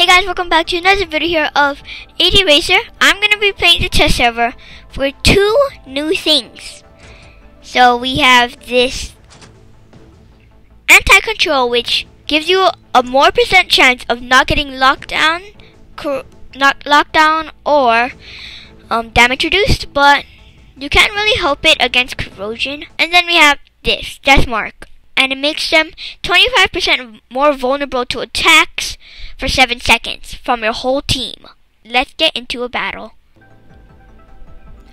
Hey guys, welcome back to another video here of AD Racer. I'm going to be playing the test server for two new things. So we have this anti-control which gives you a more percent chance of not getting locked down, not locked down or um, damage reduced, but you can't really help it against corrosion. And then we have this, Death Mark, and it makes them 25% more vulnerable to attacks for 7 seconds from your whole team. Let's get into a battle.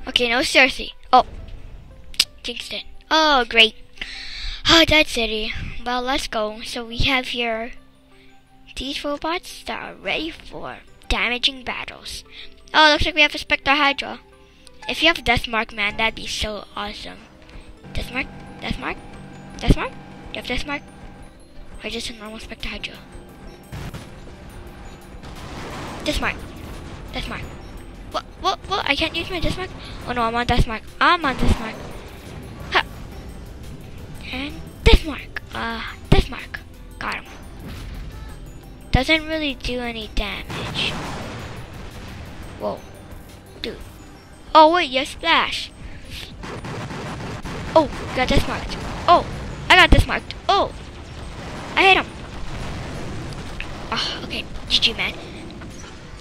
Okay, no Cersei. Oh, it. Oh, great. Oh, Dead City. Well, let's go. So we have here these robots that are ready for damaging battles. Oh, looks like we have a Spectre Hydra. If you have a Death Mark, man, that'd be so awesome. Death Mark? Death Mark? Death Mark? You have Death Mark? Or just a normal Spectre Hydra? Death Mark. Death Mark. What? What? What? I can't use my Death Mark? Oh no, I'm on Death Mark. I'm on Death Mark. Ha! And Death Mark. Uh, Death Mark. Got him. Doesn't really do any damage. Whoa. Dude. Oh wait, yes, splash. Oh, got Death Marked. Oh, I got Death Marked. Oh, I hit him. Oh, okay, GG man.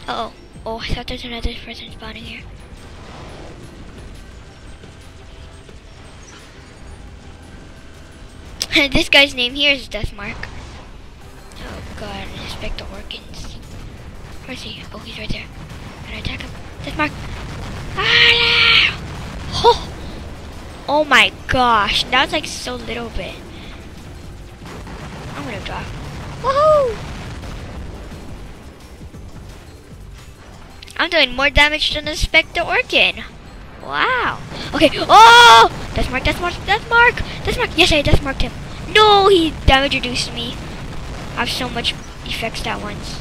Oh. Oh, I thought there's another person spawning here. this guy's name here is Deathmark. Oh god, I expect the organs. Where's he? Oh, he's right there. Can I attack him? Deathmark! Ah, oh. oh my gosh, that was like so little bit. I'm gonna drop. Woohoo! I'm doing more damage than the Spectre Orkan. Wow. Okay. Oh! Death mark, death mark, death mark, death mark. Yes, I death marked him. No, he damage reduced me. I have so much effects at once.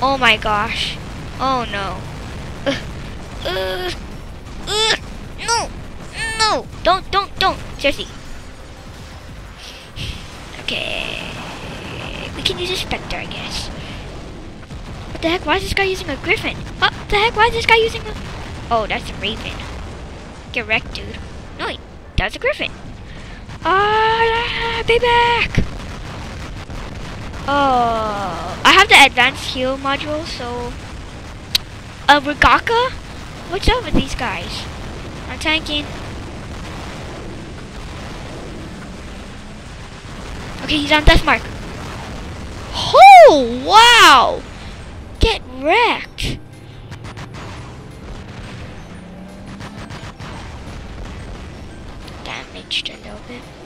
Oh my gosh. Oh no. Uh, uh, uh, no, no. Don't, don't, don't. Seriously. Okay. We can use a Spectre, I guess. What the heck? Why is this guy using a griffin? What the heck? Why is this guy using a... Oh, that's a raven. Get wrecked, dude. No, that's a griffin. Ah, payback! Oh, I have the advanced heal module, so... Uh, Regaka? What's up with these guys? I'm tanking. Okay, he's on death mark. Oh, wow! Get wrecked. Damaged a little bit.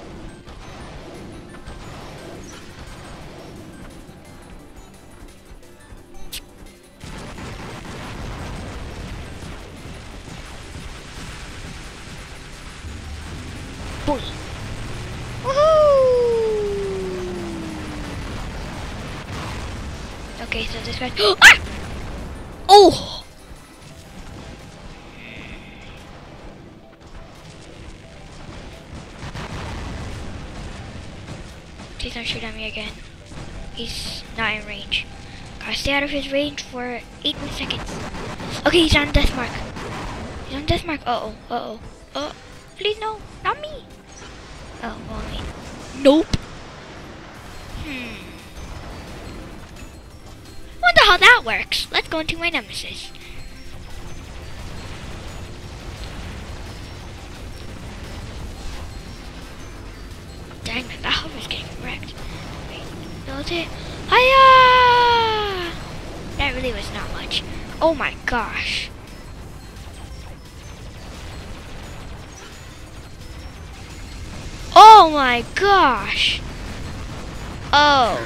Okay, so this guy. ah! Oh! Please don't shoot at me again. He's not in range. Gotta stay out of his range for 8 more seconds. Okay, he's on death mark. He's on death mark. Uh oh, uh oh. Uh, please no, not me. Oh, well. Nope. Hmm wonder how that works. Let's go into my nemesis. Dang man, that hover's getting wrecked. Wait, military. Hiya! That really was not much. Oh my gosh. Oh my gosh. Oh.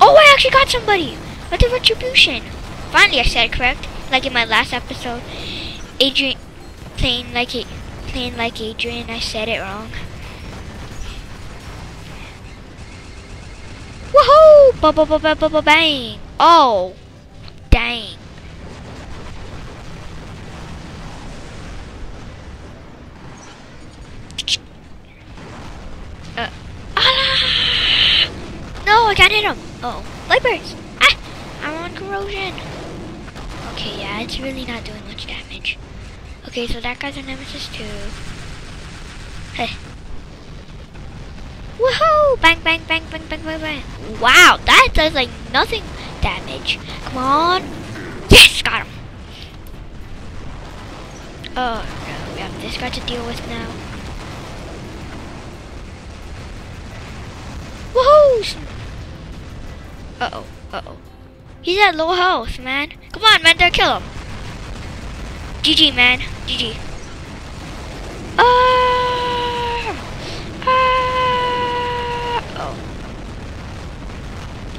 Oh, I actually got somebody! The retribution? Finally, I said it correct. Like in my last episode, Adrian playing like a playing like Adrian. I said it wrong. Woohoo! Ba ba ba ba ba ba bang! Oh, dang! Uh, ah! No, I can't hit him. Oh, light Ah! I'm on corrosion. Okay, yeah, it's really not doing much damage. Okay, so that guy's a nemesis too. Hey. Woohoo! Bang, bang, bang, bang, bang, bang, bang. Wow, that does like nothing damage. Come on. Yes, got him. Oh no, we have this guy to deal with now. Woohoo! Uh oh, uh oh. He's at low health, man. Come on, man, don't kill him. GG, man. GG. Ah! Ah! Oh.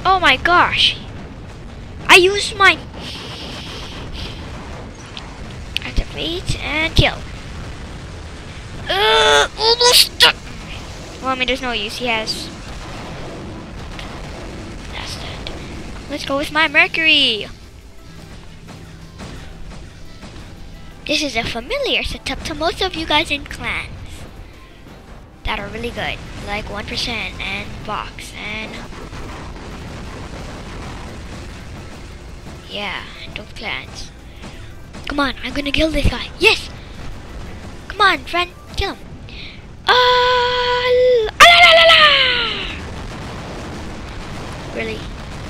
Oh my gosh. I used my activate and kill. Uh, almost stuck. Well, I mean, there's no use. He has Let's go with my Mercury. This is a familiar setup to most of you guys in clans that are really good, like 1% and Box and yeah, those clans. Come on, I'm gonna kill this guy. Yes! Come on, friend, kill him. Uh, ah, la, la, la, really?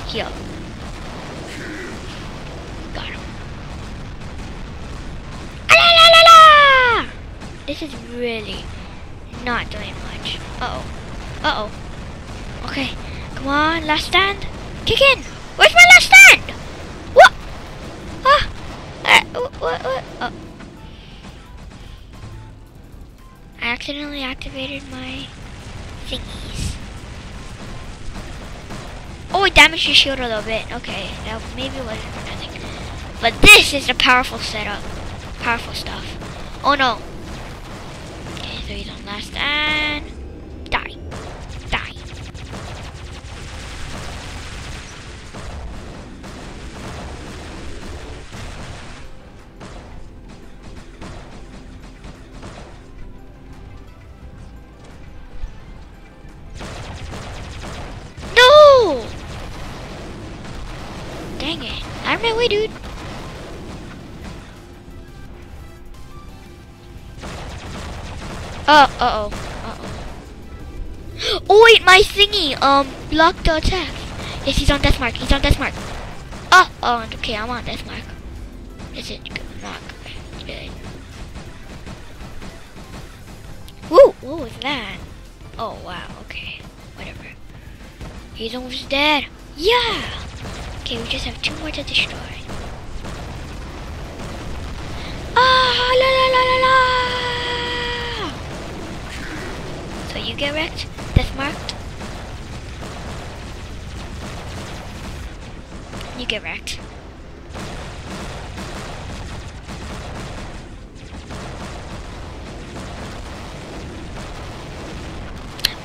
Heal. This is really not doing much. Uh-oh. Uh-oh. Okay. Come on, last stand. Kick in. Where's my last stand? What? Ah. Uh, what, what? Oh. I accidentally activated my thingies. Oh, it damaged your shield a little bit. Okay, that maybe wasn't for nothing. But this is the powerful setup. Powerful stuff. Oh no, so he's on last and die. Die. No! Dang it. Out of my way, dude. Uh, uh-oh. Uh-oh. Oh, wait, my thingy, um, blocked the attack. Yes, he's on death mark. He's on death mark. Oh, oh, okay, I'm on death mark. Is it not good? Woo, what was that? Oh, wow, okay. Whatever. He's almost dead. Yeah! Okay, we just have two more to destroy. Ah, la la la la la! You get wrecked? Death marked? You get wrecked.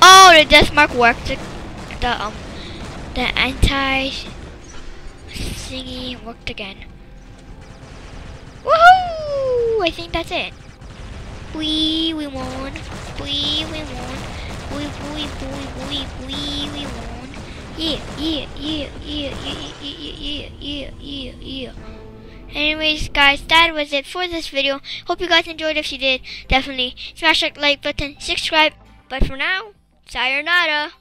Oh, the death mark worked. The, the um, the anti thingy worked again. Woohoo! I think that's it. We we won. We we won. We we we we we we won. Yeah yeah yeah yeah yeah yeah yeah yeah yeah. Anyways, guys, that was it for this video. Hope you guys enjoyed. If you did, definitely smash that like button, subscribe. But for now, sayonara.